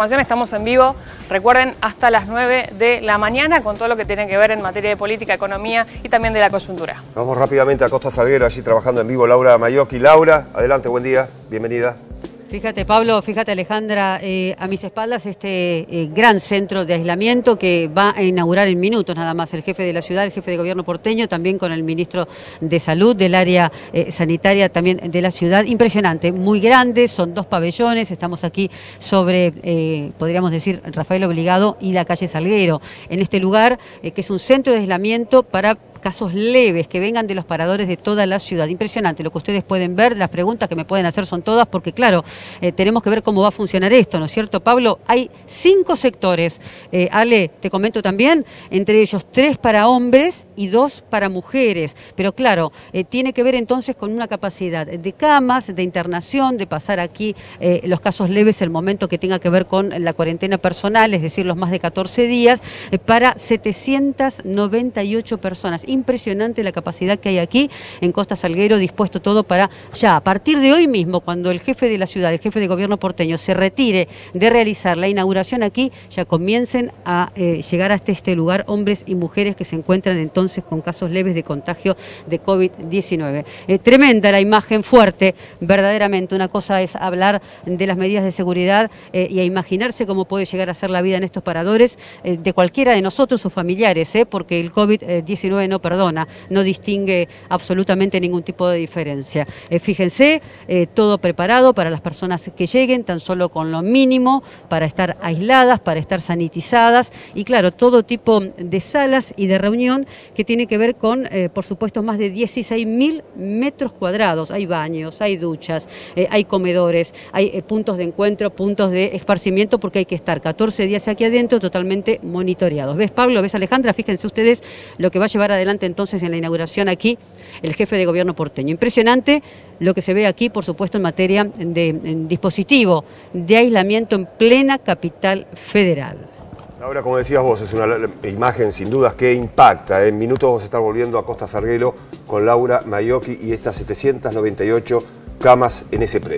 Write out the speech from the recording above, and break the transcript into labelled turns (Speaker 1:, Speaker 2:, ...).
Speaker 1: Estamos en vivo, recuerden, hasta las 9 de la mañana con todo lo que tiene que ver en materia de política, economía y también de la coyuntura.
Speaker 2: Vamos rápidamente a Costa Salguero, allí trabajando en vivo Laura Mayoki. Laura, adelante, buen día, bienvenida.
Speaker 3: Fíjate Pablo, fíjate Alejandra, eh, a mis espaldas este eh, gran centro de aislamiento que va a inaugurar en minutos nada más el jefe de la ciudad, el jefe de gobierno porteño, también con el ministro de salud del área eh, sanitaria también de la ciudad. Impresionante, muy grande, son dos pabellones, estamos aquí sobre, podríamos decir, Rafael Obligado y la calle Salguero, en este lugar que es un centro de aislamiento para casos leves que vengan de los paradores de toda la ciudad. Impresionante lo que ustedes pueden ver, las preguntas que me pueden hacer son todas, porque claro, eh, tenemos que ver cómo va a funcionar esto, ¿no es cierto, Pablo? Hay cinco sectores, eh, Ale, te comento también, entre ellos tres para hombres y dos para mujeres, pero claro, eh, tiene que ver entonces con una capacidad de camas, de internación, de pasar aquí los casos leves, el momento que tenga que ver con la cuarentena personal, es decir, los más de 14 días, para 798 personas. Impresionante la capacidad que hay aquí en Costa Salguero, dispuesto todo para ya, a partir de hoy mismo, cuando el jefe de la ciudad, el jefe de gobierno porteño, se retire de realizar la inauguración aquí, ya comiencen a eh, llegar hasta este lugar hombres y mujeres que se encuentran entonces con casos leves de contagio de COVID-19. Eh, tremenda la imagen, fuerte, verdaderamente. Una cosa es hablar de las medidas de seguridad eh, y a imaginarse cómo puede llegar a ser la vida en estos paradores de cualquiera de nosotros, sus familiares, porque el COVID-19 no perdona, no distingue absolutamente ningún tipo de diferencia. Eh, fíjense, eh, todo preparado para las personas que lleguen, tan solo con lo mínimo, para estar aisladas, para estar sanitizadas y claro, todo tipo de salas y de reunión que tiene que ver con, eh, por supuesto, más de 16.000 metros cuadrados. Hay baños, hay duchas, hay comedores, hay puntos de encuentro, puntos de esparcimiento, porque hay que estar 14 días aquí adentro totalmente monitoreados. ¿Ves, Pablo? ¿Ves, Alejandra? Fíjense ustedes lo que va a llevar adelante entonces en la inauguración aquí el jefe de gobierno porteño. Impresionante lo que se ve aquí, por supuesto, en materia de dispositivo de aislamiento en plena capital federal.
Speaker 2: Ahora, como decías vos, es una imagen sin dudas que impacta. En minutos vamos a estar volviendo a Costa Sarguelo con Laura Mayoki y estas 798 camas en ese predio.